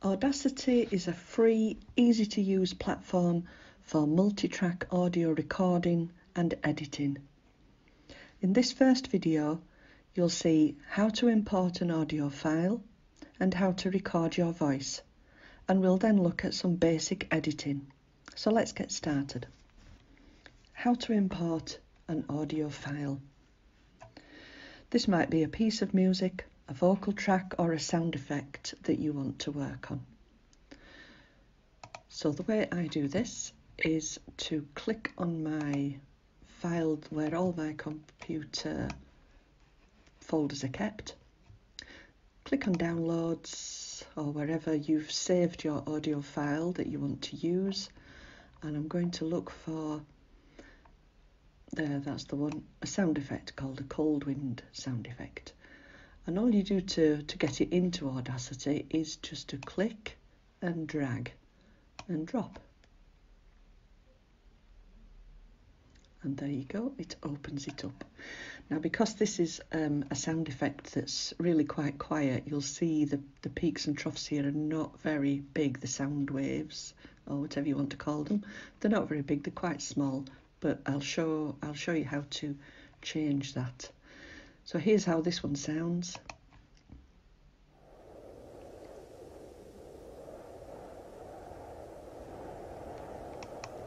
Audacity is a free, easy to use platform for multi-track audio recording and editing. In this first video, you'll see how to import an audio file and how to record your voice. And we'll then look at some basic editing. So let's get started. How to import an audio file. This might be a piece of music, a vocal track or a sound effect that you want to work on. So the way I do this is to click on my file where all my computer folders are kept. Click on downloads or wherever you've saved your audio file that you want to use and I'm going to look for there that's the one a sound effect called a cold wind sound effect and all you do to, to get it into Audacity is just to click and drag and drop. And there you go, it opens it up. Now because this is um, a sound effect that's really quite quiet, you'll see the, the peaks and troughs here are not very big, the sound waves, or whatever you want to call them. They're not very big, they're quite small, but I'll show, I'll show you how to change that. So here's how this one sounds.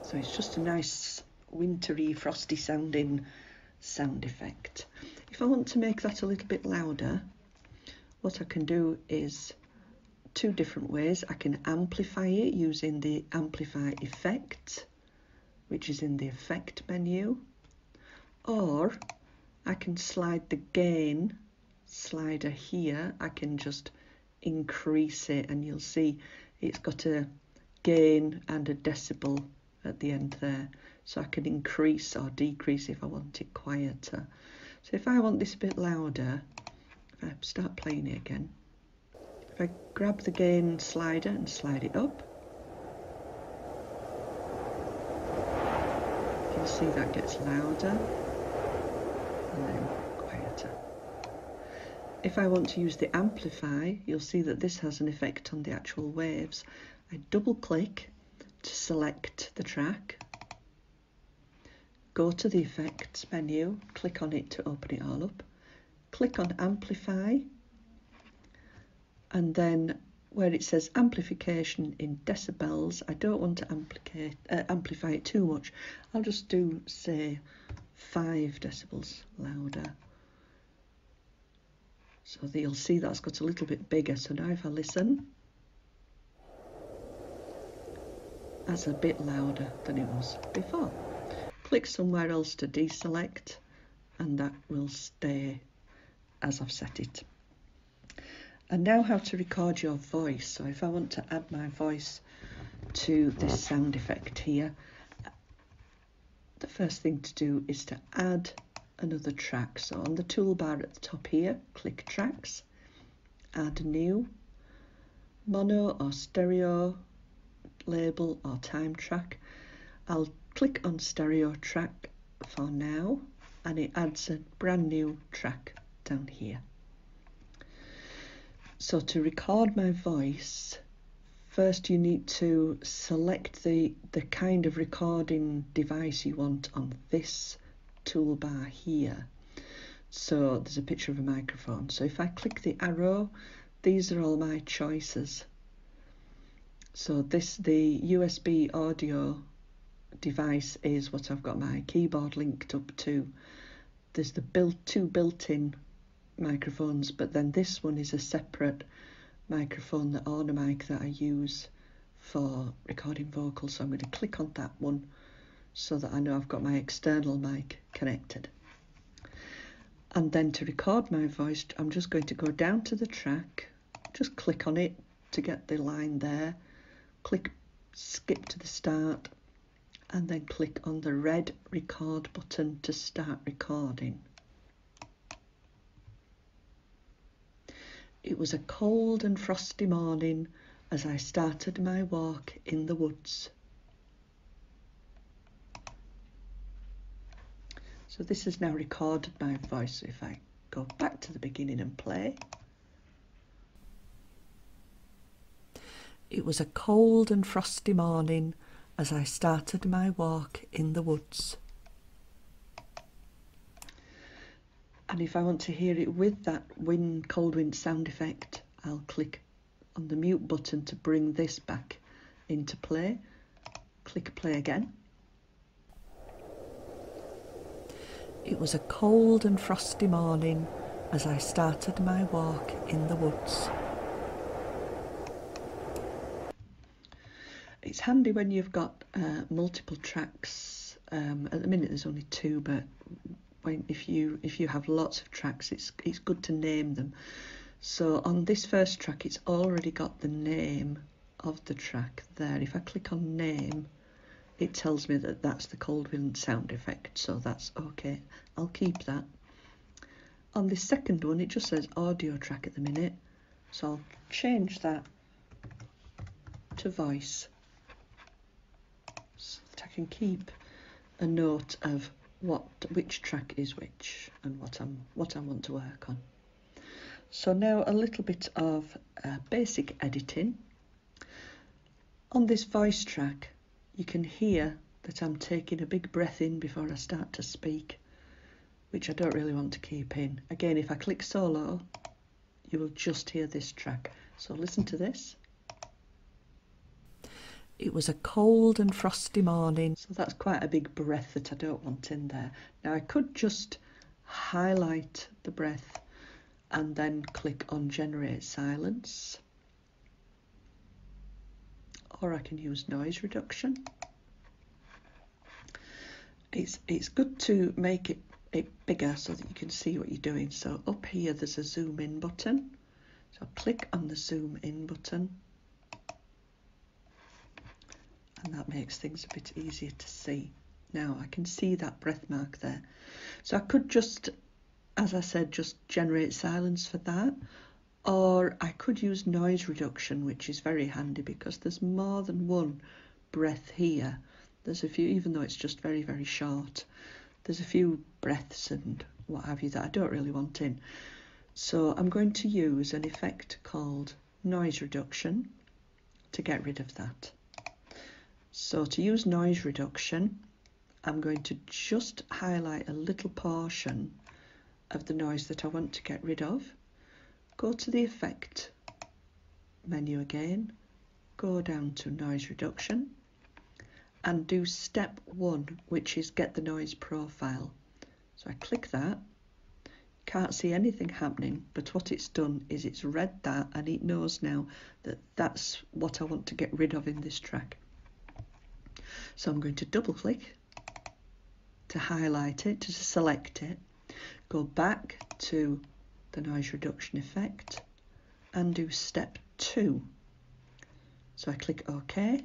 So it's just a nice wintry, frosty sounding sound effect. If I want to make that a little bit louder, what I can do is two different ways. I can amplify it using the amplify effect, which is in the effect menu, or I can slide the gain slider here. I can just increase it and you'll see it's got a gain and a decibel at the end there. So I can increase or decrease if I want it quieter. So if I want this a bit louder, if I start playing it again, if I grab the gain slider and slide it up, you can see that gets louder quieter. If I want to use the amplify, you'll see that this has an effect on the actual waves. I double click to select the track, go to the effects menu, click on it to open it all up, click on amplify, and then where it says amplification in decibels, I don't want to uh, amplify it too much. I'll just do, say, 5 decibels louder. So you'll see that's got a little bit bigger. So now if I listen, that's a bit louder than it was before. Click somewhere else to deselect and that will stay as I've set it. And now how to record your voice. So if I want to add my voice to this sound effect here, the first thing to do is to add another track. So on the toolbar at the top here, click tracks, add new, mono or stereo, label or time track. I'll click on stereo track for now and it adds a brand new track down here. So to record my voice, first you need to select the, the kind of recording device you want on this toolbar here. So there's a picture of a microphone. So if I click the arrow, these are all my choices. So this, the USB audio device is what I've got my keyboard linked up to. There's the built two built-in microphones, but then this one is a separate microphone, the Audiomic that I use for recording vocals. So I'm going to click on that one so that I know I've got my external mic connected. And then to record my voice, I'm just going to go down to the track, just click on it to get the line there, click skip to the start, and then click on the red record button to start recording. It was a cold and frosty morning as I started my walk in the woods. So this has now recorded my voice. If I go back to the beginning and play. It was a cold and frosty morning as I started my walk in the woods. And if I want to hear it with that wind, cold wind sound effect, I'll click on the mute button to bring this back into play. Click play again. It was a cold and frosty morning as I started my walk in the woods. It's handy when you've got uh, multiple tracks. Um, at the minute, there's only two, but when if you if you have lots of tracks, it's it's good to name them. So on this first track, it's already got the name of the track there. If I click on name, it tells me that that's the cold wind sound effect, so that's okay. I'll keep that. On the second one, it just says audio track at the minute, so I'll change that to voice so that I can keep a note of what which track is which and what I'm what I want to work on. So now a little bit of uh, basic editing. On this voice track, you can hear that I'm taking a big breath in before I start to speak, which I don't really want to keep in. Again, if I click solo, you will just hear this track. So listen to this. It was a cold and frosty morning. So that's quite a big breath that I don't want in there. Now I could just highlight the breath and then click on generate silence or I can use noise reduction. It's, it's good to make it, it bigger so that you can see what you're doing. So up here there's a zoom in button. So click on the zoom in button and that makes things a bit easier to see. Now I can see that breath mark there. So I could just, as I said, just generate silence for that or I could use noise reduction, which is very handy because there's more than one breath here. There's a few, even though it's just very, very short, there's a few breaths and what have you that I don't really want in. So I'm going to use an effect called noise reduction to get rid of that. So to use noise reduction, I'm going to just highlight a little portion of the noise that I want to get rid of Go to the Effect menu again, go down to Noise Reduction and do step one, which is get the noise profile. So I click that, can't see anything happening, but what it's done is it's read that and it knows now that that's what I want to get rid of in this track. So I'm going to double click to highlight it, to select it, go back to the noise reduction effect and do step two. So I click OK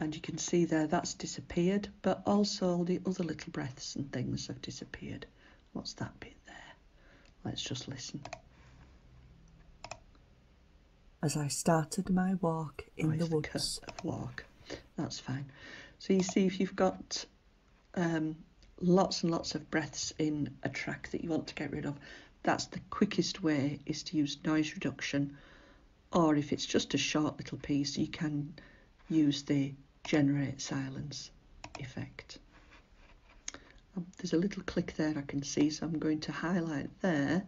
and you can see there that's disappeared but also all the other little breaths and things have disappeared. What's that bit there? Let's just listen. As I started my walk in oh, the woods. Walk. That's fine. So you see if you've got um, lots and lots of breaths in a track that you want to get rid of, that's the quickest way is to use noise reduction. Or if it's just a short little piece, you can use the generate silence effect. Um, there's a little click there I can see, so I'm going to highlight there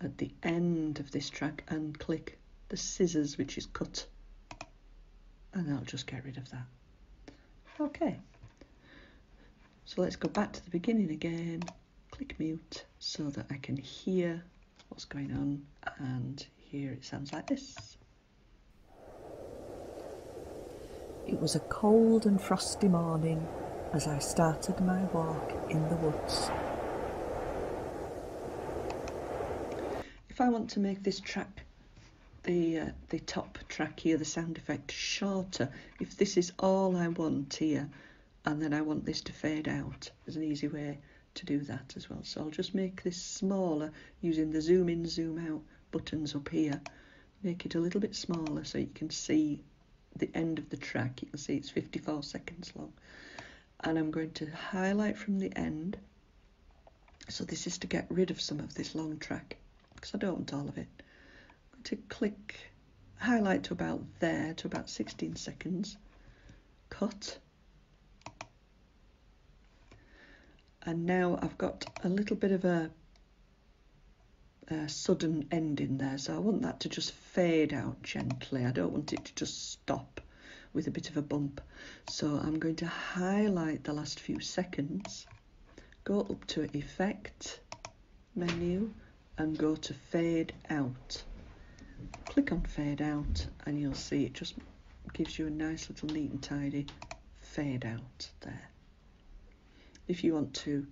at the end of this track and click the scissors, which is cut, and I'll just get rid of that. Okay. So let's go back to the beginning again, click mute so that I can hear what's going on and here it sounds like this. It was a cold and frosty morning as I started my walk in the woods. If I want to make this track, the, uh, the top track here, the sound effect, shorter, if this is all I want here, and then I want this to fade out. There's an easy way to do that as well. So I'll just make this smaller using the zoom in, zoom out buttons up here. Make it a little bit smaller so you can see the end of the track. You can see it's 54 seconds long. And I'm going to highlight from the end. So this is to get rid of some of this long track because I don't want all of it. To click highlight to about there, to about 16 seconds, cut, and now I've got a little bit of a, a sudden ending there, so I want that to just fade out gently. I don't want it to just stop with a bit of a bump. So I'm going to highlight the last few seconds, go up to Effect menu and go to Fade Out. Click on Fade Out and you'll see it just gives you a nice little neat and tidy fade out there. If you want to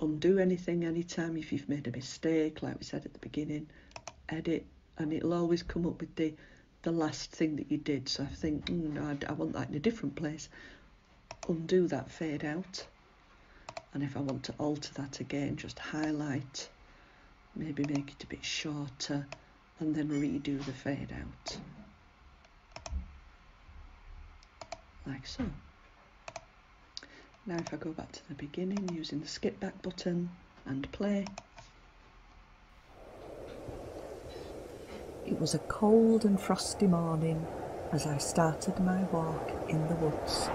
undo anything anytime, if you've made a mistake, like we said at the beginning, edit and it'll always come up with the the last thing that you did. So I think, mm, I, I want that in a different place. Undo that fade out. And if I want to alter that again, just highlight, maybe make it a bit shorter, and then redo the fade out. Like so. Now if I go back to the beginning using the skip back button and play, It was a cold and frosty morning as I started my walk in the woods.